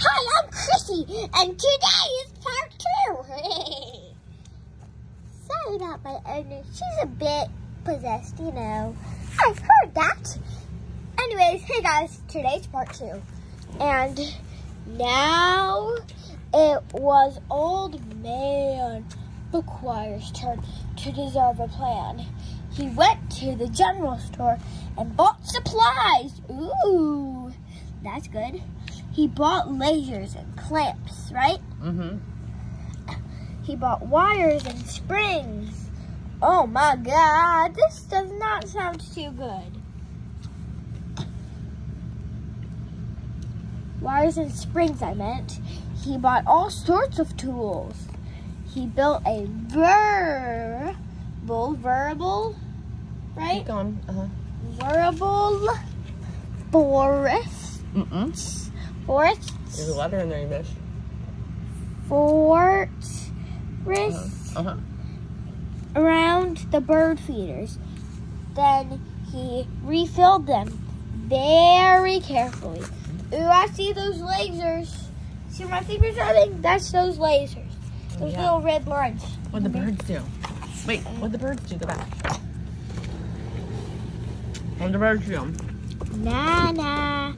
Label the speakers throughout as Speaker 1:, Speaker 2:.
Speaker 1: Hi, I'm Chrissy, and today is part two. Sorry about my owner. She's a bit possessed, you know. I've heard that. Anyways, hey guys, today's part two. And now it was old man Fookwire's turn to deserve a plan. He went to the general store and bought supplies. Ooh, that's good. He bought lasers and clamps, right?
Speaker 2: Mm-hmm.
Speaker 1: He bought wires and springs. Oh my god, this does not sound too good. Wires and springs, I meant. He bought all sorts of tools. He built a verbal, verbal, right?
Speaker 2: Keep going. Uh-huh.
Speaker 1: Verbal forest,
Speaker 2: Mm-mm.
Speaker 1: Forest,
Speaker 2: There's a letter in there you missed.
Speaker 1: fortress
Speaker 2: Uh-huh. uh-huh.
Speaker 1: around the bird feeders. Then he refilled them very carefully. Ooh, I see those lasers. See where my fingers rubbing? That's those lasers. Those
Speaker 2: Yeah.
Speaker 1: little red lines.
Speaker 2: What'd the birds do? Wait, what'd the birds do? Go back. What'd the birds do?
Speaker 1: Na na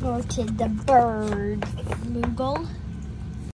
Speaker 1: snorted the bird. Moogle.